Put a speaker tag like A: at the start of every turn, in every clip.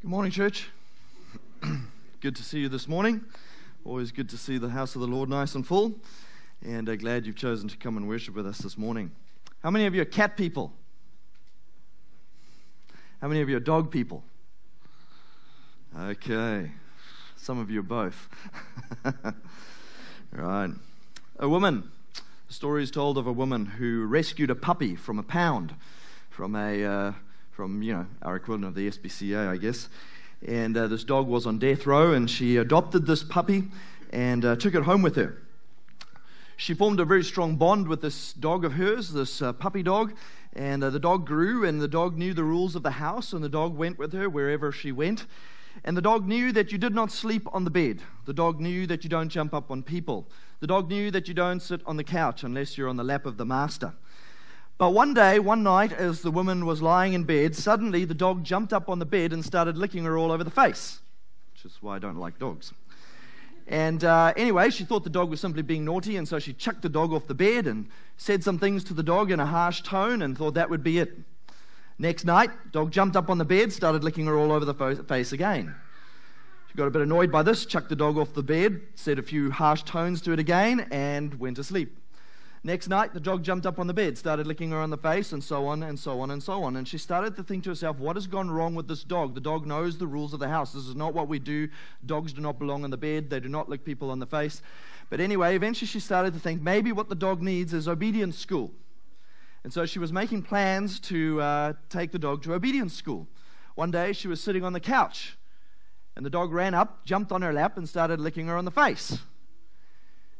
A: Good morning, church. good to see you this morning. Always good to see the house of the Lord nice and full. And uh, glad you've chosen to come and worship with us this morning. How many of you are cat people? How many of you are dog people? Okay. Some of you are both. right. A woman. A story is told of a woman who rescued a puppy from a pound, from a. Uh, from you know our equivalent of the SPCA, I guess. And uh, this dog was on death row, and she adopted this puppy and uh, took it home with her. She formed a very strong bond with this dog of hers, this uh, puppy dog, and uh, the dog grew, and the dog knew the rules of the house, and the dog went with her wherever she went. And the dog knew that you did not sleep on the bed. The dog knew that you don't jump up on people. The dog knew that you don't sit on the couch unless you're on the lap of the master. But one day, one night, as the woman was lying in bed, suddenly the dog jumped up on the bed and started licking her all over the face, which is why I don't like dogs. And uh, anyway, she thought the dog was simply being naughty, and so she chucked the dog off the bed and said some things to the dog in a harsh tone and thought that would be it. Next night, dog jumped up on the bed, started licking her all over the face again. She got a bit annoyed by this, chucked the dog off the bed, said a few harsh tones to it again, and went to sleep. Next night, the dog jumped up on the bed, started licking her on the face, and so on, and so on, and so on. And she started to think to herself, what has gone wrong with this dog? The dog knows the rules of the house. This is not what we do. Dogs do not belong on the bed, they do not lick people on the face. But anyway, eventually she started to think maybe what the dog needs is obedience school. And so she was making plans to uh, take the dog to obedience school. One day she was sitting on the couch, and the dog ran up, jumped on her lap, and started licking her on the face.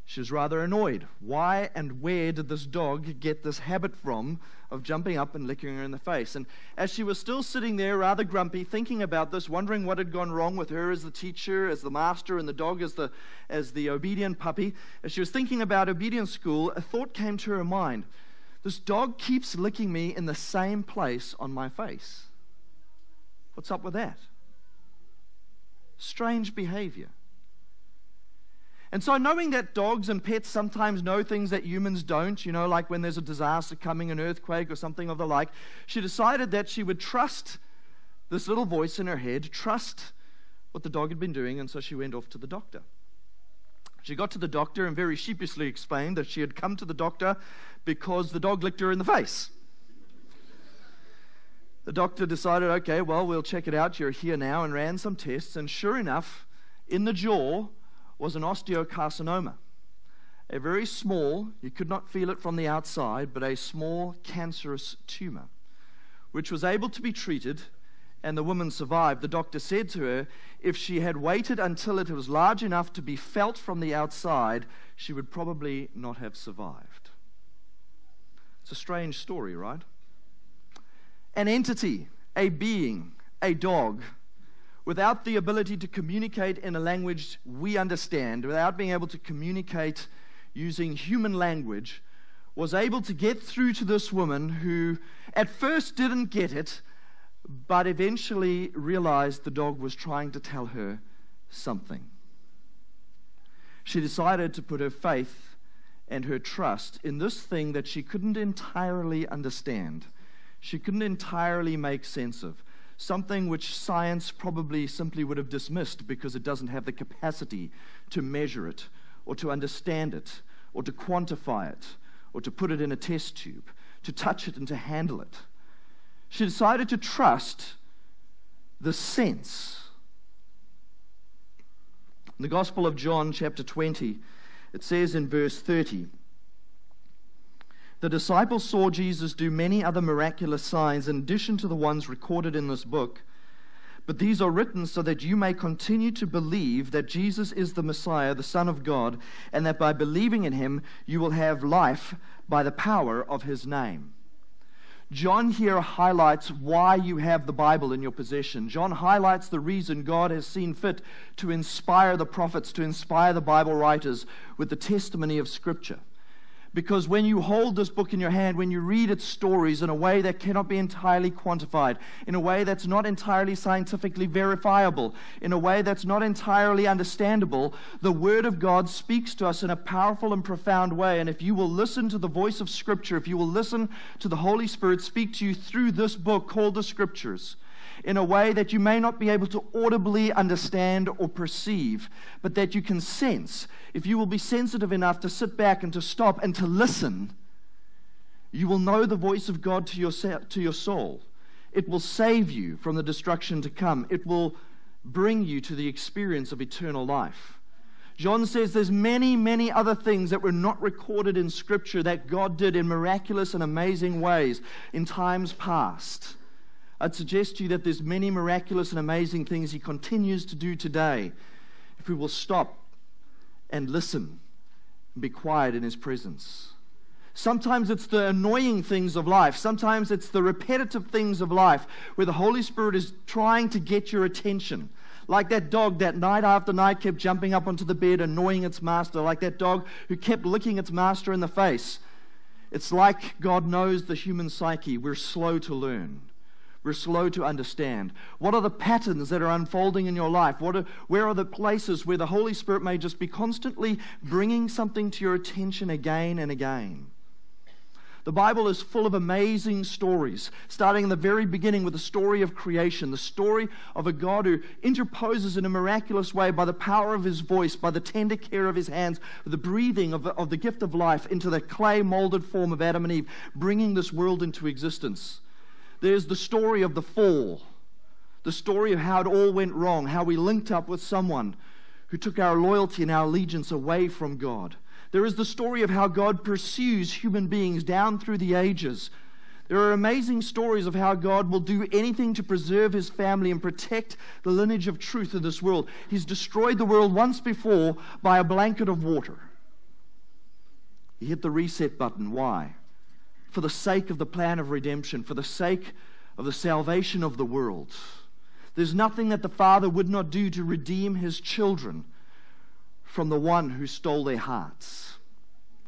A: She was rather annoyed. Why and where did this dog get this habit from of jumping up and licking her in the face? And as she was still sitting there, rather grumpy, thinking about this, wondering what had gone wrong with her as the teacher, as the master, and the dog as the, as the obedient puppy, as she was thinking about obedience school, a thought came to her mind. This dog keeps licking me in the same place on my face. What's up with that? Strange behavior. And so, knowing that dogs and pets sometimes know things that humans don't, you know, like when there's a disaster coming, an earthquake or something of the like, she decided that she would trust this little voice in her head, trust what the dog had been doing, and so she went off to the doctor. She got to the doctor and very sheepishly explained that she had come to the doctor because the dog licked her in the face. The doctor decided, okay, well, we'll check it out. You're here now, and ran some tests, and sure enough, in the jaw, was an osteocarcinoma. A very small, you could not feel it from the outside, but a small cancerous tumor, which was able to be treated, and the woman survived. The doctor said to her, if she had waited until it was large enough to be felt from the outside, she would probably not have survived. It's a strange story, right? An entity, a being, a dog without the ability to communicate in a language we understand, without being able to communicate using human language, was able to get through to this woman who at first didn't get it, but eventually realized the dog was trying to tell her something. She decided to put her faith and her trust in this thing that she couldn't entirely understand. She couldn't entirely make sense of something which science probably simply would have dismissed because it doesn't have the capacity to measure it or to understand it or to quantify it or to put it in a test tube, to touch it and to handle it. She decided to trust the sense. In the Gospel of John, chapter 20, it says in verse 30 the disciples saw Jesus do many other miraculous signs in addition to the ones recorded in this book. But these are written so that you may continue to believe that Jesus is the Messiah, the Son of God, and that by believing in him you will have life by the power of his name. John here highlights why you have the Bible in your possession. John highlights the reason God has seen fit to inspire the prophets, to inspire the Bible writers with the testimony of Scripture. Because when you hold this book in your hand, when you read its stories in a way that cannot be entirely quantified, in a way that's not entirely scientifically verifiable, in a way that's not entirely understandable, the Word of God speaks to us in a powerful and profound way. And if you will listen to the voice of Scripture, if you will listen to the Holy Spirit speak to you through this book called the Scriptures, in a way that you may not be able to audibly understand or perceive, but that you can sense. If you will be sensitive enough to sit back and to stop and to listen, you will know the voice of God to your, to your soul. It will save you from the destruction to come. It will bring you to the experience of eternal life. John says there's many, many other things that were not recorded in Scripture that God did in miraculous and amazing ways in times past. I'd suggest to you that there's many miraculous and amazing things He continues to do today if we will stop and listen and be quiet in His presence. Sometimes it's the annoying things of life. Sometimes it's the repetitive things of life where the Holy Spirit is trying to get your attention. Like that dog that night after night kept jumping up onto the bed, annoying its master. Like that dog who kept licking its master in the face. It's like God knows the human psyche. We're slow to learn. We're slow to understand. What are the patterns that are unfolding in your life? What are, where are the places where the Holy Spirit may just be constantly bringing something to your attention again and again? The Bible is full of amazing stories, starting in the very beginning with the story of creation, the story of a God who interposes in a miraculous way by the power of his voice, by the tender care of his hands, the breathing of, of the gift of life into the clay molded form of Adam and Eve, bringing this world into existence. There's the story of the fall, the story of how it all went wrong, how we linked up with someone who took our loyalty and our allegiance away from God. There is the story of how God pursues human beings down through the ages. There are amazing stories of how God will do anything to preserve his family and protect the lineage of truth in this world. He's destroyed the world once before by a blanket of water. He hit the reset button. Why? For the sake of the plan of redemption, for the sake of the salvation of the world. There's nothing that the Father would not do to redeem his children from the one who stole their hearts,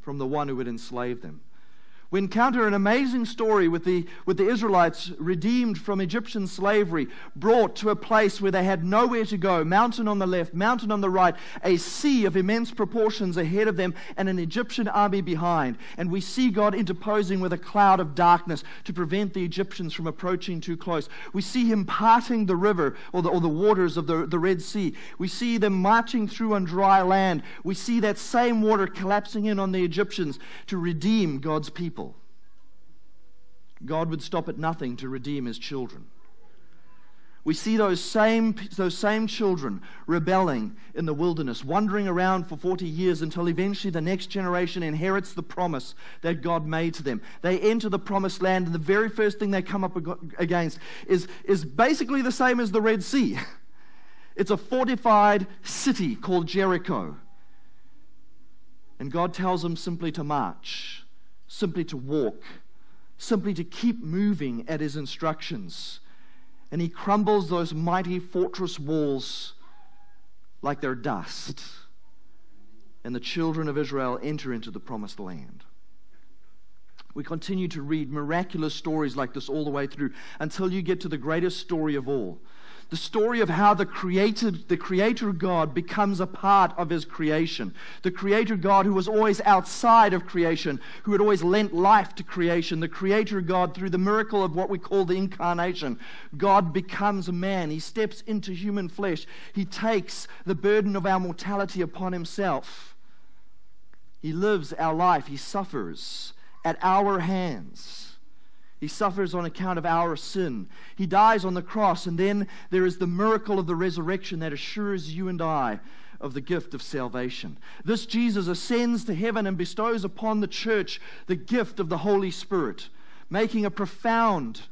A: from the one who would enslave them we encounter an amazing story with the, with the Israelites redeemed from Egyptian slavery, brought to a place where they had nowhere to go mountain on the left, mountain on the right, a sea of immense proportions ahead of them, and an Egyptian army behind. And we see God interposing with a cloud of darkness to prevent the Egyptians from approaching too close. We see Him parting the river or the, or the waters of the, the Red Sea. We see them marching through on dry land. We see that same water collapsing in on the Egyptians to redeem God's people. God would stop at nothing to redeem his children. We see those same, those same children rebelling in the wilderness, wandering around for 40 years until eventually the next generation inherits the promise that God made to them. They enter the promised land, and the very first thing they come up against is, is basically the same as the Red Sea. It's a fortified city called Jericho. And God tells them simply to march, simply to walk simply to keep moving at his instructions. And he crumbles those mighty fortress walls like they're dust. And the children of Israel enter into the promised land. We continue to read miraculous stories like this all the way through until you get to the greatest story of all the story of how the created, the creator God becomes a part of his creation. The creator God who was always outside of creation, who had always lent life to creation. The creator God, through the miracle of what we call the incarnation, God becomes a man. He steps into human flesh. He takes the burden of our mortality upon himself. He lives our life. He suffers at our hands. He suffers on account of our sin. He dies on the cross, and then there is the miracle of the resurrection that assures you and I of the gift of salvation. This Jesus ascends to heaven and bestows upon the church the gift of the Holy Spirit, making a profound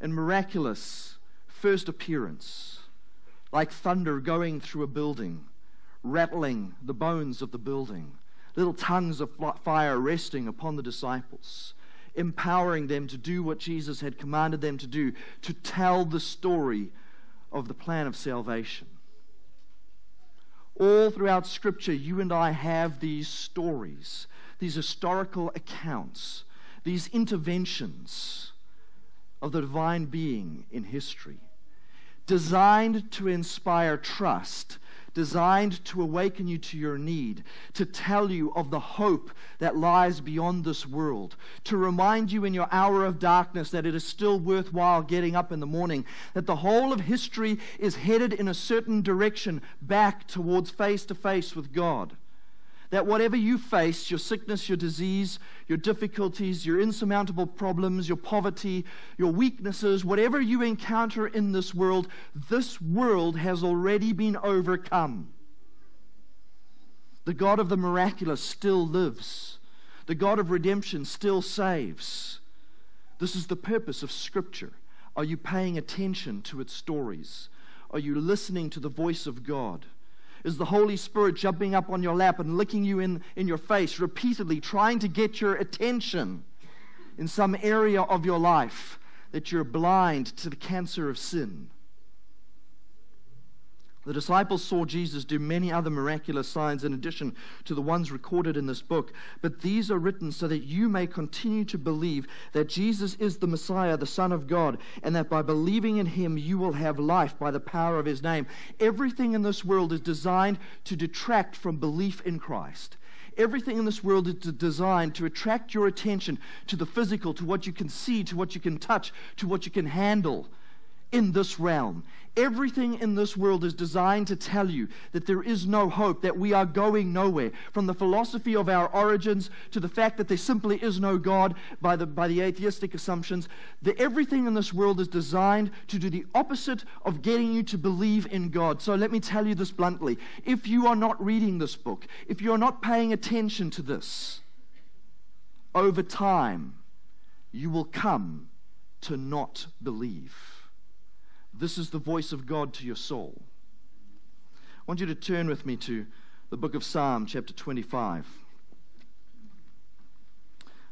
A: and miraculous first appearance, like thunder going through a building, rattling the bones of the building, little tongues of fire resting upon the disciples empowering them to do what Jesus had commanded them to do, to tell the story of the plan of salvation. All throughout Scripture, you and I have these stories, these historical accounts, these interventions of the divine being in history, designed to inspire trust, designed to awaken you to your need, to tell you of the hope that lies beyond this world, to remind you in your hour of darkness that it is still worthwhile getting up in the morning, that the whole of history is headed in a certain direction back towards face to face with God that whatever you face, your sickness, your disease, your difficulties, your insurmountable problems, your poverty, your weaknesses, whatever you encounter in this world, this world has already been overcome. The God of the miraculous still lives. The God of redemption still saves. This is the purpose of Scripture. Are you paying attention to its stories? Are you listening to the voice of God? Is the Holy Spirit jumping up on your lap and licking you in, in your face repeatedly, trying to get your attention in some area of your life that you're blind to the cancer of sin. The disciples saw Jesus do many other miraculous signs in addition to the ones recorded in this book, but these are written so that you may continue to believe that Jesus is the Messiah, the Son of God, and that by believing in him you will have life by the power of his name. Everything in this world is designed to detract from belief in Christ. Everything in this world is designed to attract your attention to the physical, to what you can see, to what you can touch, to what you can handle in this realm. Everything in this world is designed to tell you that there is no hope, that we are going nowhere. From the philosophy of our origins to the fact that there simply is no God by the, by the atheistic assumptions, that everything in this world is designed to do the opposite of getting you to believe in God. So let me tell you this bluntly. If you are not reading this book, if you are not paying attention to this, over time, you will come to not believe. This is the voice of God to your soul. I want you to turn with me to the book of Psalm, chapter 25.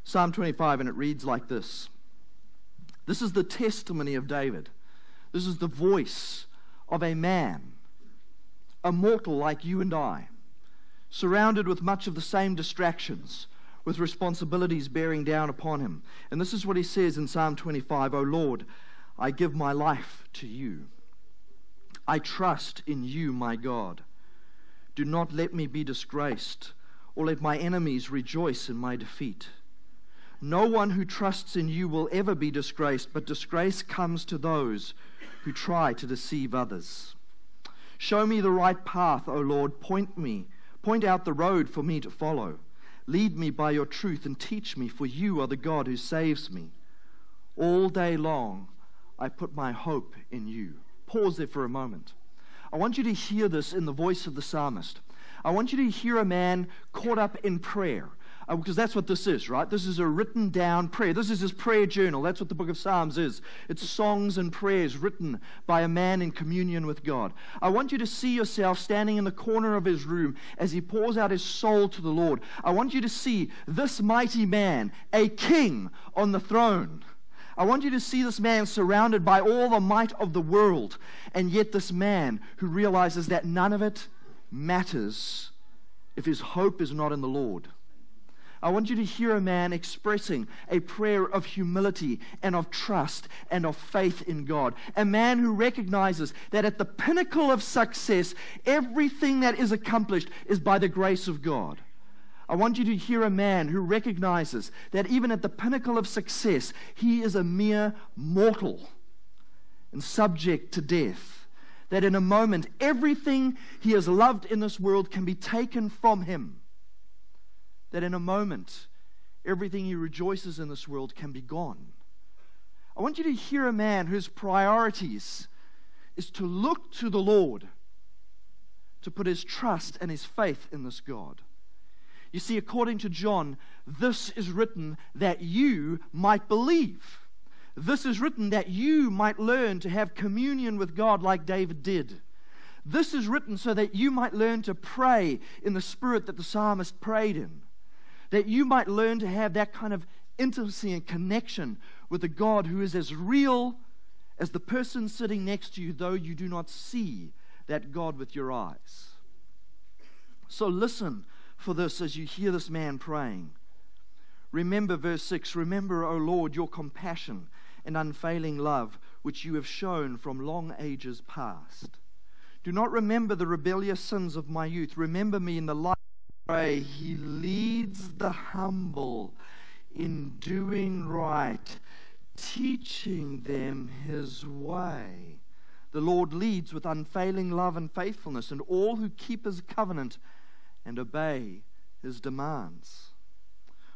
A: Psalm 25, and it reads like this This is the testimony of David. This is the voice of a man, a mortal like you and I, surrounded with much of the same distractions, with responsibilities bearing down upon him. And this is what he says in Psalm 25 O Lord, I give my life to you. I trust in you, my God. Do not let me be disgraced, or let my enemies rejoice in my defeat. No one who trusts in you will ever be disgraced, but disgrace comes to those who try to deceive others. Show me the right path, O Lord. Point me, point out the road for me to follow. Lead me by your truth and teach me, for you are the God who saves me. All day long, I put my hope in you. Pause there for a moment. I want you to hear this in the voice of the psalmist. I want you to hear a man caught up in prayer. Uh, because that's what this is, right? This is a written down prayer. This is his prayer journal. That's what the book of Psalms is. It's songs and prayers written by a man in communion with God. I want you to see yourself standing in the corner of his room as he pours out his soul to the Lord. I want you to see this mighty man, a king on the throne. I want you to see this man surrounded by all the might of the world, and yet this man who realizes that none of it matters if his hope is not in the Lord. I want you to hear a man expressing a prayer of humility and of trust and of faith in God. A man who recognizes that at the pinnacle of success, everything that is accomplished is by the grace of God. I want you to hear a man who recognizes that even at the pinnacle of success, he is a mere mortal and subject to death. That in a moment, everything he has loved in this world can be taken from him. That in a moment, everything he rejoices in this world can be gone. I want you to hear a man whose priorities is to look to the Lord, to put his trust and his faith in this God. You see, according to John, this is written that you might believe. This is written that you might learn to have communion with God like David did. This is written so that you might learn to pray in the spirit that the psalmist prayed in. That you might learn to have that kind of intimacy and connection with a God who is as real as the person sitting next to you, though you do not see that God with your eyes. So listen for this as you hear this man praying. Remember, verse 6 Remember, O Lord, your compassion and unfailing love, which you have shown from long ages past. Do not remember the rebellious sins of my youth. Remember me in the light. Pray. He leads the humble in doing right, teaching them his way. The Lord leads with unfailing love and faithfulness, and all who keep his covenant and obey his demands.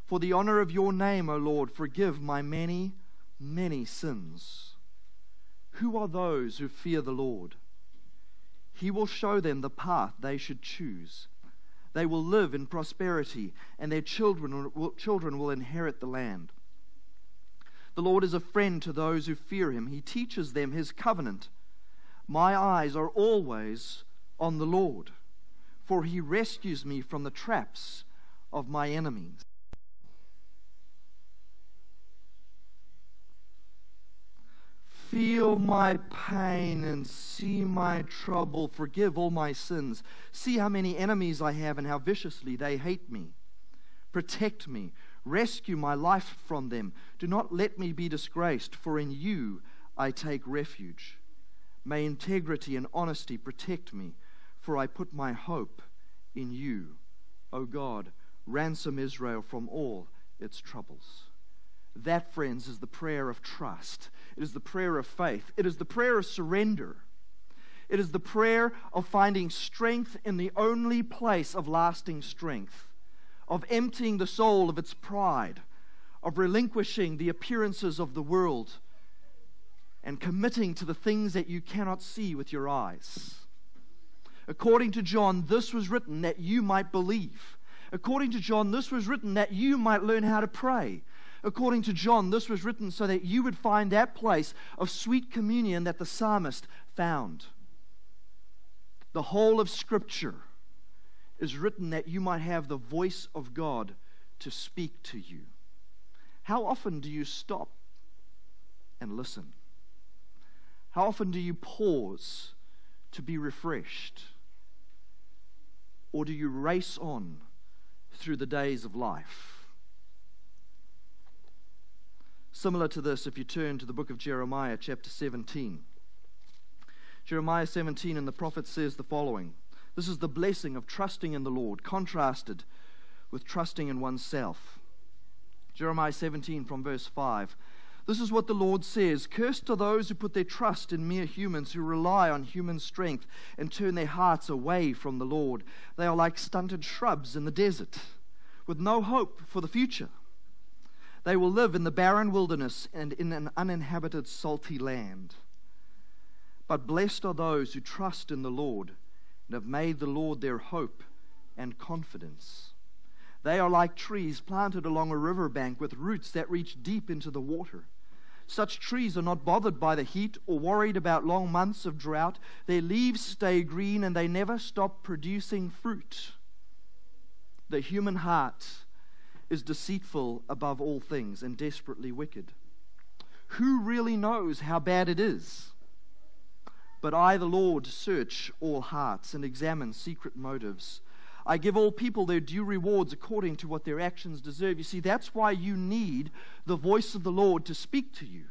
A: For the honor of your name, O Lord, forgive my many, many sins. Who are those who fear the Lord? He will show them the path they should choose. They will live in prosperity, and their children will, children will inherit the land. The Lord is a friend to those who fear him. He teaches them his covenant. My eyes are always on the Lord, for he rescues me from the traps of my enemies. Feel my pain and see my trouble. Forgive all my sins. See how many enemies I have and how viciously they hate me. Protect me. Rescue my life from them. Do not let me be disgraced, for in you I take refuge. May integrity and honesty protect me, for I put my hope in you. O God, ransom Israel from all its troubles. That, friends, is the prayer of trust. It is the prayer of faith. It is the prayer of surrender. It is the prayer of finding strength in the only place of lasting strength, of emptying the soul of its pride, of relinquishing the appearances of the world, and committing to the things that you cannot see with your eyes. According to John, this was written that you might believe. According to John, this was written that you might learn how to pray according to John, this was written so that you would find that place of sweet communion that the psalmist found. The whole of Scripture is written that you might have the voice of God to speak to you. How often do you stop and listen? How often do you pause to be refreshed? Or do you race on through the days of life? Similar to this, if you turn to the book of Jeremiah, chapter 17. Jeremiah 17, and the prophet says the following This is the blessing of trusting in the Lord, contrasted with trusting in oneself. Jeremiah 17, from verse 5. This is what the Lord says Cursed are those who put their trust in mere humans, who rely on human strength and turn their hearts away from the Lord. They are like stunted shrubs in the desert, with no hope for the future. They will live in the barren wilderness and in an uninhabited, salty land. But blessed are those who trust in the Lord and have made the Lord their hope and confidence. They are like trees planted along a river bank with roots that reach deep into the water. Such trees are not bothered by the heat or worried about long months of drought. Their leaves stay green and they never stop producing fruit. The human heart is deceitful above all things and desperately wicked. Who really knows how bad it is? But I, the Lord, search all hearts and examine secret motives. I give all people their due rewards according to what their actions deserve. You see, that's why you need the voice of the Lord to speak to you.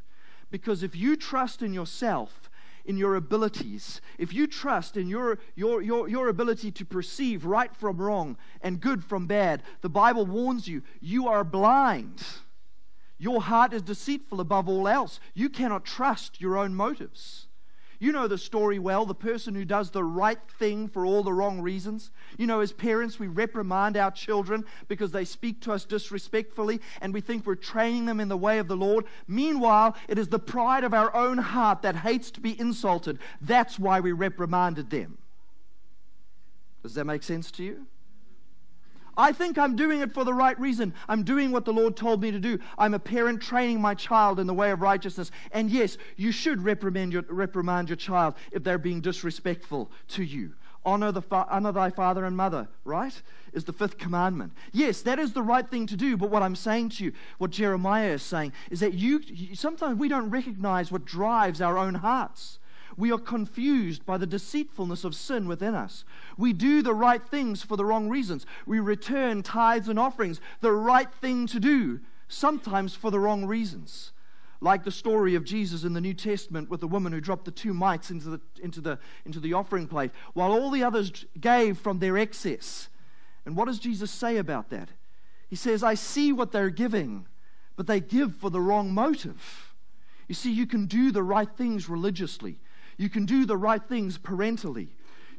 A: Because if you trust in yourself in your abilities, if you trust in your, your, your, your ability to perceive right from wrong and good from bad, the Bible warns you, you are blind. Your heart is deceitful above all else. You cannot trust your own motives. You know the story well the person who does the right thing for all the wrong reasons. You know, as parents, we reprimand our children because they speak to us disrespectfully and we think we're training them in the way of the Lord. Meanwhile, it is the pride of our own heart that hates to be insulted. That's why we reprimanded them. Does that make sense to you? I think I'm doing it for the right reason. I'm doing what the Lord told me to do. I'm a parent training my child in the way of righteousness. And yes, you should reprimand your, reprimand your child if they're being disrespectful to you. Honor, the fa- honor thy father and mother, right? Is the fifth commandment. Yes, that is the right thing to do. But what I'm saying to you, what Jeremiah is saying, is that you sometimes we don't recognize what drives our own hearts. We are confused by the deceitfulness of sin within us. We do the right things for the wrong reasons. We return tithes and offerings, the right thing to do, sometimes for the wrong reasons. like the story of Jesus in the New Testament with the woman who dropped the two mites into the, into the, into the offering plate, while all the others gave from their excess. And what does Jesus say about that? He says, I see what they're giving, but they give for the wrong motive. You see, you can do the right things religiously, you can do the right things parentally.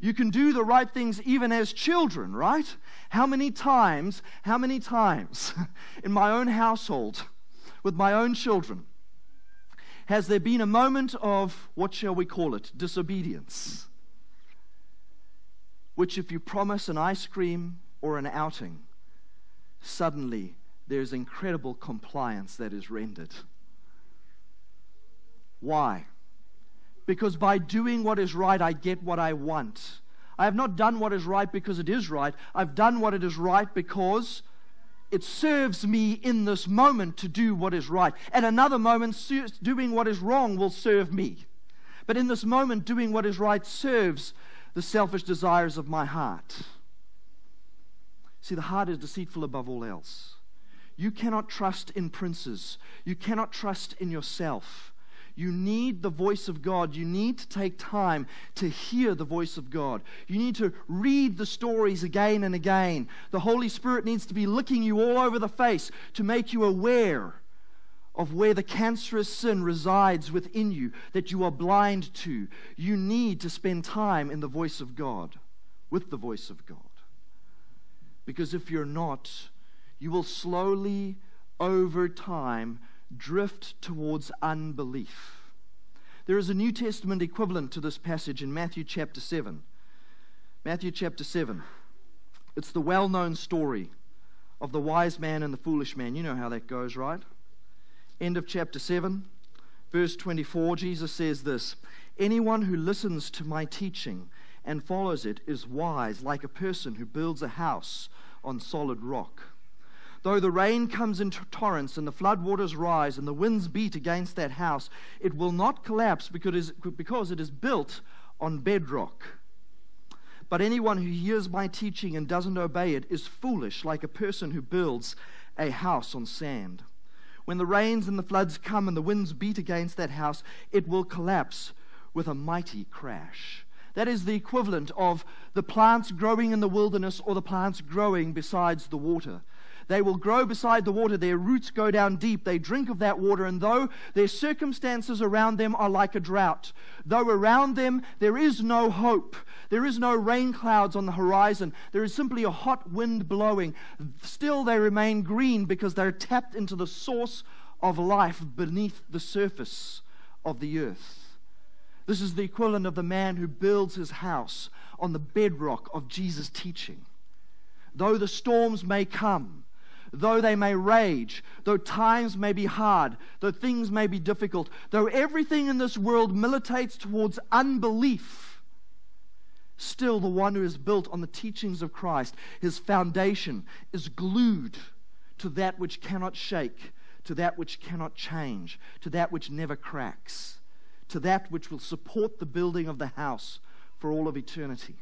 A: You can do the right things even as children, right? How many times, how many times in my own household with my own children has there been a moment of, what shall we call it, disobedience? Which, if you promise an ice cream or an outing, suddenly there's incredible compliance that is rendered. Why? Because by doing what is right, I get what I want. I have not done what is right because it is right. I've done what it is right because it serves me in this moment to do what is right. At another moment, doing what is wrong will serve me. But in this moment, doing what is right serves the selfish desires of my heart. See, the heart is deceitful above all else. You cannot trust in princes, you cannot trust in yourself. You need the voice of God. You need to take time to hear the voice of God. You need to read the stories again and again. The Holy Spirit needs to be licking you all over the face to make you aware of where the cancerous sin resides within you that you are blind to. You need to spend time in the voice of God, with the voice of God. Because if you're not, you will slowly, over time, drift towards unbelief. There is a New Testament equivalent to this passage in Matthew chapter 7. Matthew chapter 7. It's the well known story of the wise man and the foolish man. You know how that goes, right? End of chapter 7, verse 24, Jesus says this Anyone who listens to my teaching and follows it is wise, like a person who builds a house on solid rock. Though the rain comes in torrents and the floodwaters rise and the winds beat against that house, it will not collapse because it is built on bedrock. But anyone who hears my teaching and doesn't obey it is foolish, like a person who builds a house on sand. When the rains and the floods come and the winds beat against that house, it will collapse with a mighty crash. That is the equivalent of the plants growing in the wilderness or the plants growing besides the water. They will grow beside the water. Their roots go down deep. They drink of that water. And though their circumstances around them are like a drought, though around them there is no hope, there is no rain clouds on the horizon, there is simply a hot wind blowing, still they remain green because they're tapped into the source of life beneath the surface of the earth. This is the equivalent of the man who builds his house on the bedrock of Jesus' teaching. Though the storms may come, though they may rage, though times may be hard, though things may be difficult, though everything in this world militates towards unbelief, still the one who is built on the teachings of Christ, his foundation is glued to that which cannot shake, to that which cannot change, to that which never cracks, to that which will support the building of the house for all of eternity.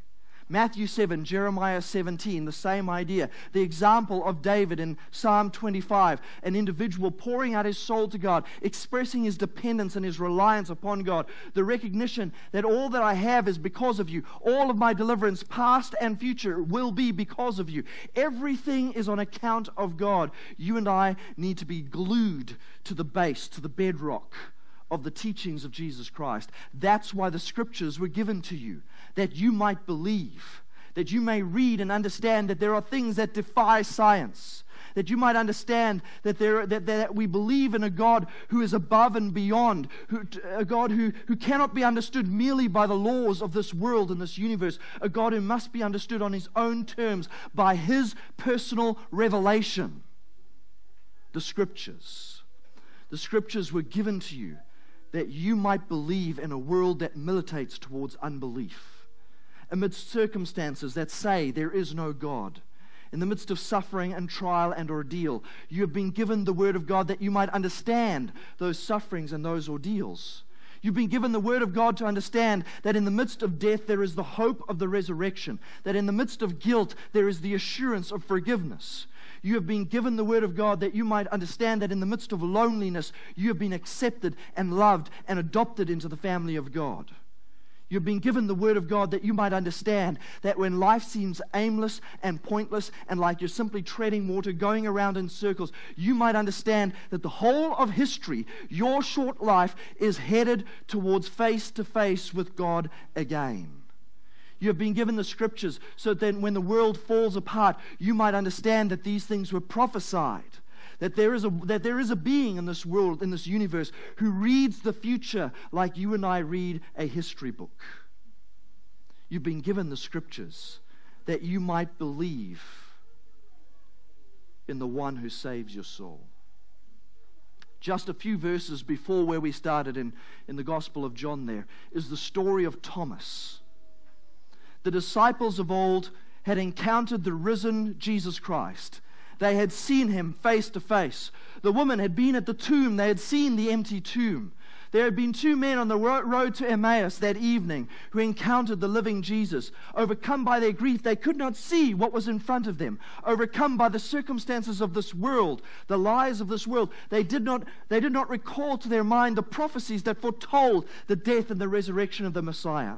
A: Matthew 7, Jeremiah 17, the same idea. The example of David in Psalm 25, an individual pouring out his soul to God, expressing his dependence and his reliance upon God. The recognition that all that I have is because of you. All of my deliverance, past and future, will be because of you. Everything is on account of God. You and I need to be glued to the base, to the bedrock of the teachings of Jesus Christ. That's why the scriptures were given to you that you might believe, that you may read and understand that there are things that defy science, that you might understand that, there, that, that we believe in a God who is above and beyond, who, a God who, who cannot be understood merely by the laws of this world and this universe, a God who must be understood on his own terms by his personal revelation. The scriptures. The scriptures were given to you that you might believe in a world that militates towards unbelief amidst circumstances that say there is no God. In the midst of suffering and trial and ordeal, you have been given the Word of God that you might understand those sufferings and those ordeals. You've been given the Word of God to understand that in the midst of death, there is the hope of the resurrection, that in the midst of guilt, there is the assurance of forgiveness. You have been given the Word of God that you might understand that in the midst of loneliness, you have been accepted and loved and adopted into the family of God. You've been given the Word of God that you might understand that when life seems aimless and pointless and like you're simply treading water, going around in circles, you might understand that the whole of history, your short life, is headed towards face to face with God again. You have been given the scriptures so that when the world falls apart, you might understand that these things were prophesied that there is a, that there is a being in this world, in this universe, who reads the future like you and I read a history book. You've been given the scriptures that you might believe in the one who saves your soul. Just a few verses before where we started in, in the Gospel of John, there is the story of Thomas. The disciples of old had encountered the risen Jesus Christ they had seen him face to face. The woman had been at the tomb. They had seen the empty tomb. There had been two men on the road to Emmaus that evening who encountered the living Jesus. Overcome by their grief, they could not see what was in front of them. Overcome by the circumstances of this world, the lies of this world, they did not, they did not recall to their mind the prophecies that foretold the death and the resurrection of the Messiah.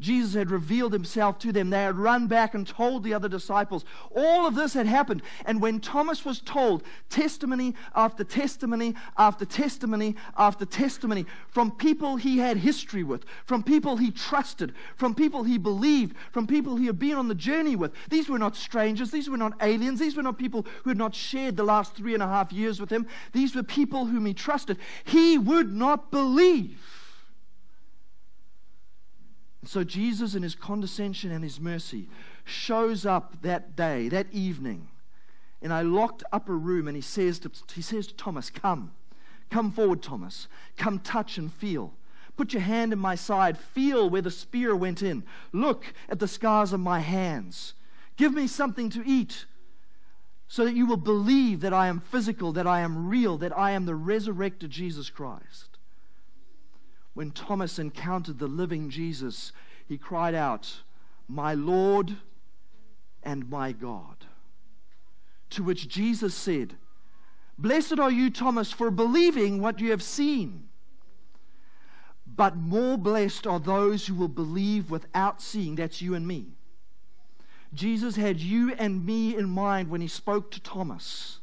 A: Jesus had revealed himself to them. They had run back and told the other disciples. All of this had happened. And when Thomas was told testimony after testimony after testimony after testimony from people he had history with, from people he trusted, from people he believed, from people he had been on the journey with, these were not strangers, these were not aliens, these were not people who had not shared the last three and a half years with him. These were people whom he trusted. He would not believe. And so Jesus, in his condescension and his mercy, shows up that day, that evening, and I locked up a room, and he says to, he says to Thomas, Come, come forward, Thomas. Come touch and feel. Put your hand in my side. Feel where the spear went in. Look at the scars on my hands. Give me something to eat so that you will believe that I am physical, that I am real, that I am the resurrected Jesus Christ. When Thomas encountered the living Jesus, he cried out, My Lord and my God. To which Jesus said, Blessed are you, Thomas, for believing what you have seen. But more blessed are those who will believe without seeing. That's you and me. Jesus had you and me in mind when he spoke to Thomas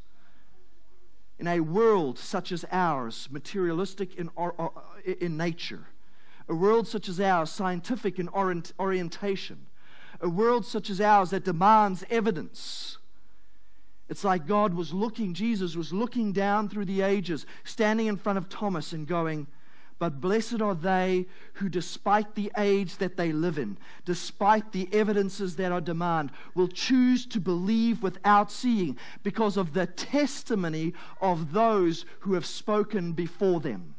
A: in a world such as ours, materialistic in, or, in nature, a world such as ours, scientific in orient, orientation, a world such as ours that demands evidence. It's like God was looking, Jesus was looking down through the ages, standing in front of Thomas and going, but blessed are they who, despite the age that they live in, despite the evidences that are demand, will choose to believe without seeing because of the testimony of those who have spoken before them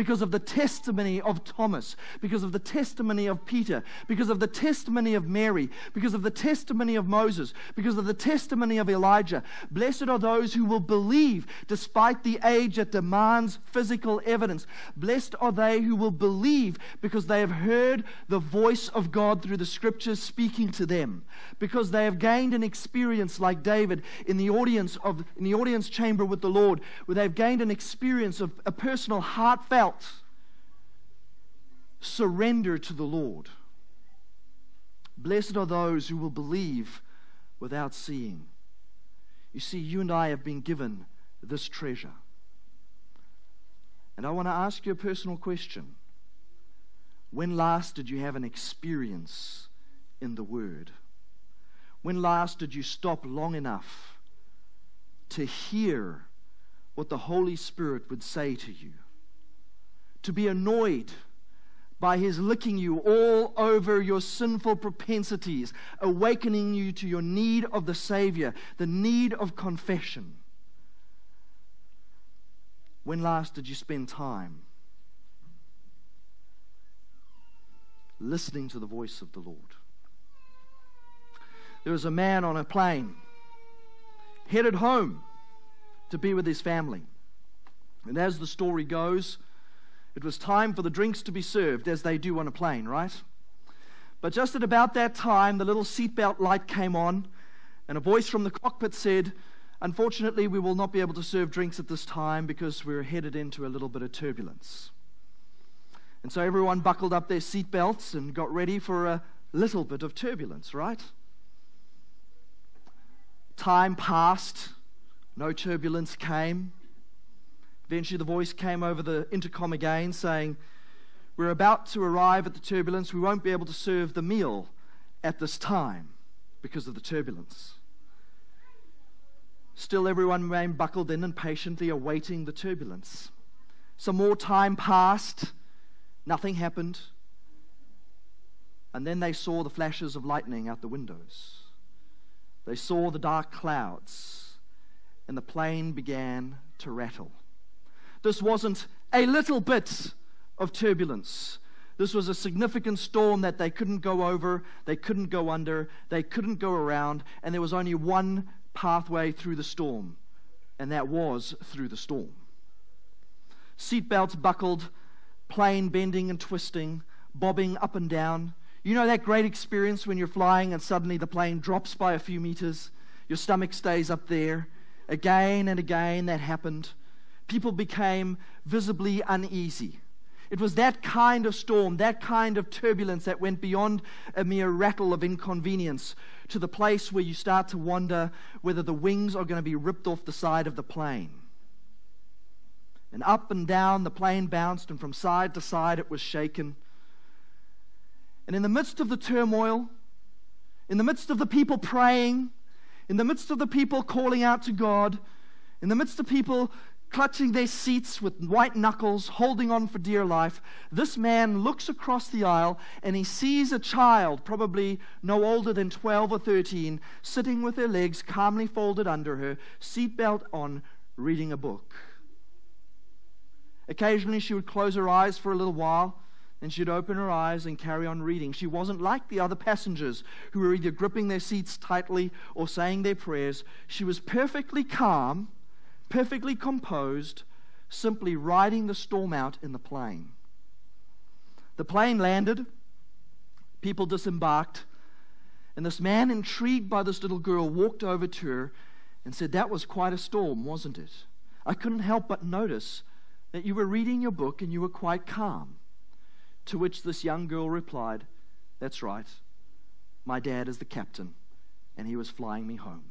A: because of the testimony of Thomas, because of the testimony of Peter, because of the testimony of Mary, because of the testimony of Moses, because of the testimony of Elijah. Blessed are those who will believe despite the age that demands physical evidence. Blessed are they who will believe because they have heard the voice of God through the scriptures speaking to them, because they have gained an experience like David in the audience of in the audience chamber with the Lord, where they've gained an experience of a personal heartfelt surrender to the Lord. Blessed are those who will believe without seeing. You see, you and I have been given this treasure. And I want to ask you a personal question. When last did you have an experience in the Word? When last did you stop long enough to hear what the Holy Spirit would say to you? To be annoyed by his licking you all over your sinful propensities, awakening you to your need of the Savior, the need of confession. When last did you spend time listening to the voice of the Lord? There was a man on a plane headed home to be with his family. And as the story goes, it was time for the drinks to be served, as they do on a plane, right? But just at about that time, the little seatbelt light came on, And a voice from the cockpit said, Unfortunately, we will not be able to serve drinks at this time because we're headed into a little bit of turbulence. And so everyone buckled up their seatbelts and got ready for a little bit of turbulence, right? Time passed, no turbulence came. Eventually, the voice came over the intercom again saying, We're about to arrive at the turbulence. We won't be able to serve the meal at this time because of the turbulence. Still, everyone remained buckled in and patiently awaiting the turbulence. Some more time passed, nothing happened. And then they saw the flashes of lightning out the windows. They saw the dark clouds, and the plane began to rattle. This wasn't a little bit of turbulence. This was a significant storm that they couldn't go over, they couldn't go under, they couldn't go around, and there was only one pathway through the storm, and that was through the storm. Seatbelts buckled, plane bending and twisting, bobbing up and down. You know that great experience when you're flying and suddenly the plane drops by a few meters, your stomach stays up there. Again and again that happened. People became visibly uneasy. It was that kind of storm, that kind of turbulence that went beyond a mere rattle of inconvenience to the place where you start to wonder whether the wings are going to be ripped off the side of the plane. And up and down the plane bounced, and from side to side it was shaken. And in the midst of the turmoil, in the midst of the people praying, in the midst of the people calling out to God, in the midst of people clutching their seats with white knuckles, holding on for dear life, this man looks across the aisle and he sees a child, probably no older than 12 or 13, sitting with her legs calmly folded under her, seatbelt on, reading a book. Occasionally, she would close her eyes for a little while. Then she'd open her eyes and carry on reading. She wasn't like the other passengers who were either gripping their seats tightly or saying their prayers. She was perfectly calm perfectly composed, simply riding the storm out in the plane. The plane landed, people disembarked, and this man, intrigued by this little girl, walked over to her and said, That was quite a storm, wasn't it? I couldn't help but notice that you were reading your book and you were quite calm. To which this young girl replied, That's right. My dad is the captain, and he was flying me home.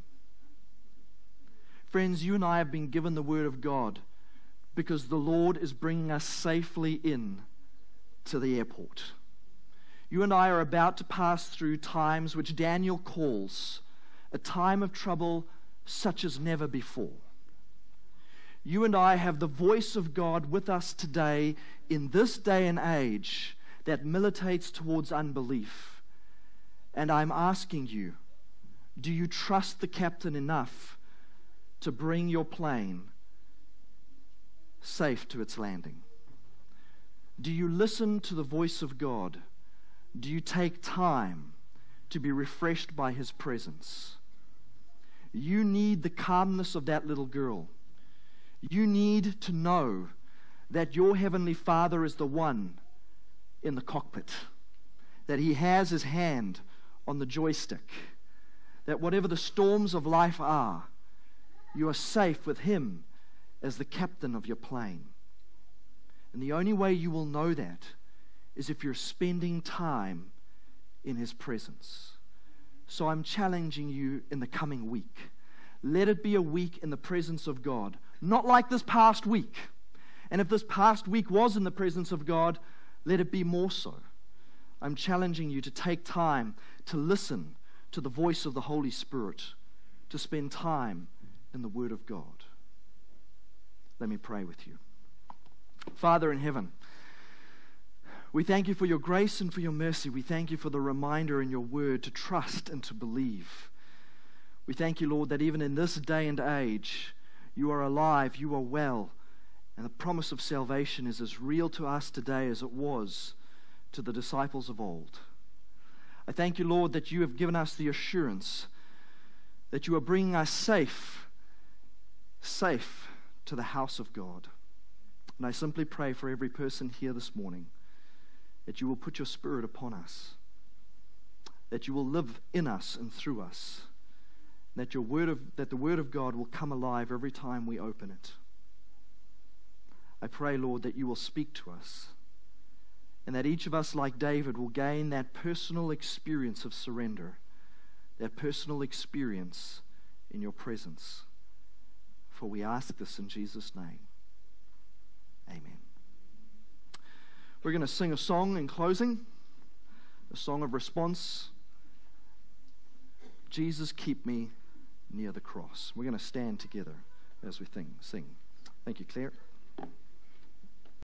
A: Friends, you and I have been given the Word of God because the Lord is bringing us safely in to the airport. You and I are about to pass through times which Daniel calls a time of trouble such as never before. You and I have the voice of God with us today in this day and age that militates towards unbelief. And I'm asking you, do you trust the captain enough to bring your plane safe to its landing? Do you listen to the voice of God? Do you take time to be refreshed by His presence? You need the calmness of that little girl. You need to know that your Heavenly Father is the one in the cockpit, that He has His hand on the joystick, that whatever the storms of life are, you are safe with Him as the captain of your plane. And the only way you will know that is if you're spending time in His presence. So I'm challenging you in the coming week. Let it be a week in the presence of God, not like this past week. And if this past week was in the presence of God, let it be more so. I'm challenging you to take time to listen to the voice of the Holy Spirit, to spend time in the Word of God. Let me pray with you. Father in heaven, we thank you for your grace and for your mercy. We thank you for the reminder in your word to trust and to believe. We thank you, Lord, that even in this day and age, you are alive, you are well, and the promise of salvation is as real to us today as it was to the disciples of old. I thank you, Lord, that you have given us the assurance that you are bringing us safe safe to the house of God. And I simply pray for every person here this morning that you will put your spirit upon us, that you will live in us and through us, that, your word of, that the Word of God will come alive every time we open it. I pray, Lord, that you will speak to us and that each of us, like David, will gain that personal experience of surrender, that personal experience in your presence. For we ask this in Jesus' name. Amen. We're going to sing a song in closing, a song of response. Jesus, keep me near the cross. We're going to stand together as we sing. Thank you, Claire.